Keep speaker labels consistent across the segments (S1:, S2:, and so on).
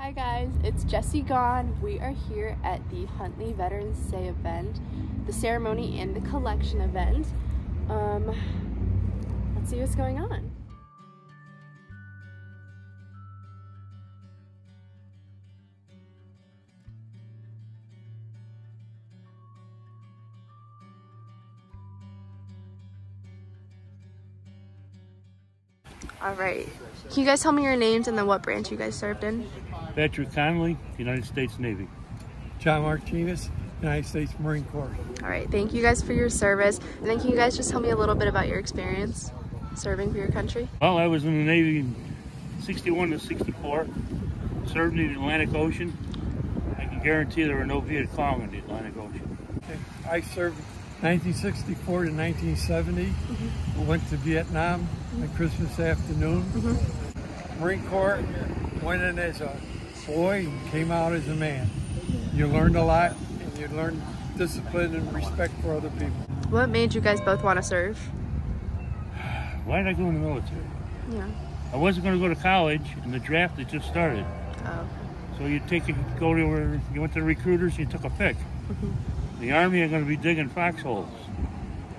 S1: Hi guys, it's Jessy Gone. We are here at the Huntley Veterans Day event, the ceremony and the collection event. Um, let's see what's going on. All right. Can you guys tell me your names and then what branch you guys served in?
S2: Patrick Connolly, United States Navy.
S3: John Martinez, United States Marine Corps.
S1: All right. Thank you guys for your service. And then can you guys just tell me a little bit about your experience serving for your country?
S2: Well, I was in the Navy in 61 to 64. Served in the Atlantic Ocean. I can guarantee there were no Viet Cong in the Atlantic Ocean.
S3: Okay. I served 1964 to 1970. Mm -hmm. Went to Vietnam. On Christmas afternoon. Mm -hmm. Marine Corps went in as a boy and came out as a man. You learned a lot and you learned discipline and respect for other people.
S1: What made you guys both want to serve?
S2: Why did I go in the military?
S1: Yeah.
S2: I wasn't going to go to college and the draft had just started.
S1: Oh.
S2: So you take a, go to where you went to the recruiters, and you took a pick. The Army are going to be digging foxholes.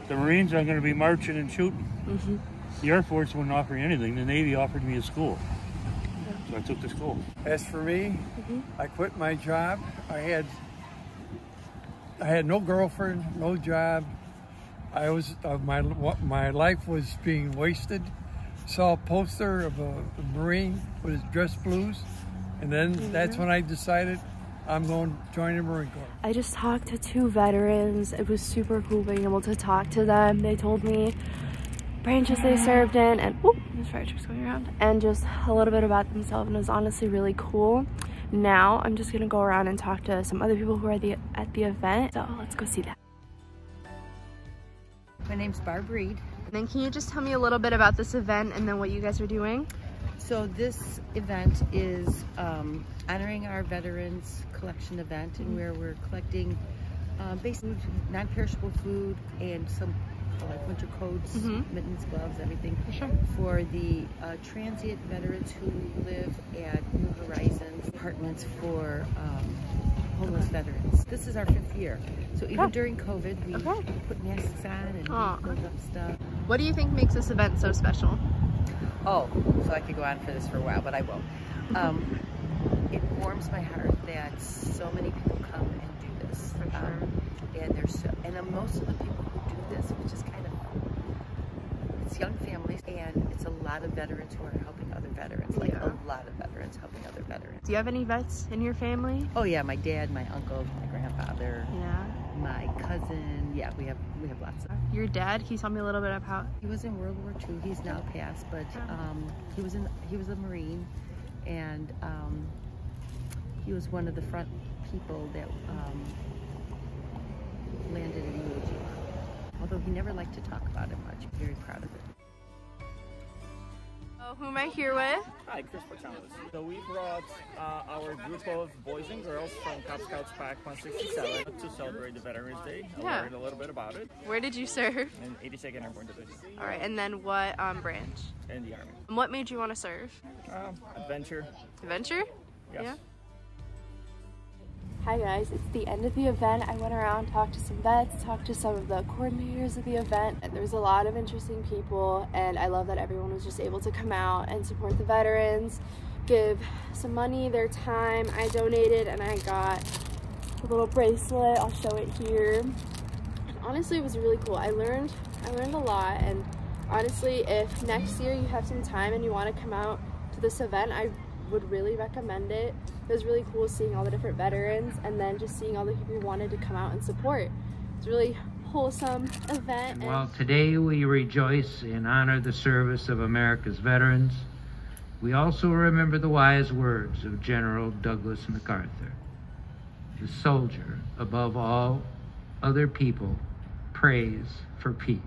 S2: The Marines are going to be marching and shooting. Mm -hmm. The Air Force wouldn't offer you anything. The Navy offered me a school. So I took the school.
S3: As for me, mm -hmm. I quit my job. I had I had no girlfriend, no job. I was uh, my my life was being wasted. Saw a poster of a, a Marine with his dress blues, and then mm -hmm. that's when I decided I'm going to join the Marine Corps.
S1: I just talked to two veterans. It was super cool being able to talk to them. They told me branches they served in and oh, there's fire trucks going around and just a little bit about themselves and it was honestly really cool. Now I'm just gonna go around and talk to some other people who are the, at the event. So let's go see that.
S4: My name's Barb Reed.
S1: And then can you just tell me a little bit about this event and then what you guys are doing?
S4: So this event is um, honoring our veterans collection event and where we're collecting uh, basic non-perishable food and some like winter coats, mm -hmm. mittens, gloves, everything
S1: for, sure.
S4: for the uh, transient veterans who live at New Horizons apartments for um, homeless okay. veterans. This is our fifth year. So even oh. during COVID, we okay. put masks on and build up stuff.
S1: What do you think makes this event so special?
S4: Oh, so I could go on for this for a while, but I won't. Um, it warms my heart that so many people come and do this.
S1: For sure. Um,
S4: and there's so, and most of the people who do this, which is kind of, it's young families and it's a lot of veterans who are helping other veterans, like yeah. a lot of veterans helping other veterans.
S1: Do you have any vets in your family?
S4: Oh yeah, my dad, my uncle, my grandfather.
S1: Yeah.
S4: My cousin. Yeah, we have we have lots of.
S1: Your dad? Can you tell me a little bit about?
S4: He was in World War II. He's now passed, but um, he was in he was a Marine, and um, he was one of the front people that um, landed in Iwo Jima. Although he never liked to talk about it much. Very proud of it.
S1: Oh, who am I here with?
S5: Hi, Chris Portalis. So we brought uh, our group of boys and girls from Cub Scouts Pack 167 to celebrate the Veterans Day. I yeah. learned a little bit about it.
S1: Where did you serve?
S5: In 82nd Airborne Division.
S1: All right, and then what um, branch?
S5: In the Army.
S1: And what made you want to serve?
S5: Um, adventure.
S1: Adventure?
S5: Yes.
S1: Yeah. Hi guys, it's the end of the event. I went around, talked to some vets, talked to some of the coordinators of the event. There was a lot of interesting people and I love that everyone was just able to come out and support the veterans, give some money, their time. I donated and I got a little bracelet. I'll show it here. And honestly, it was really cool. I learned, I learned a lot and honestly, if next year you have some time and you want to come out to this event, I would really recommend it. It was really cool seeing all the different veterans and then just seeing all the people who wanted to come out and support. It's really wholesome event.
S6: While today we rejoice and honor the service of America's veterans, we also remember the wise words of General Douglas MacArthur. The soldier, above all other people, prays for peace.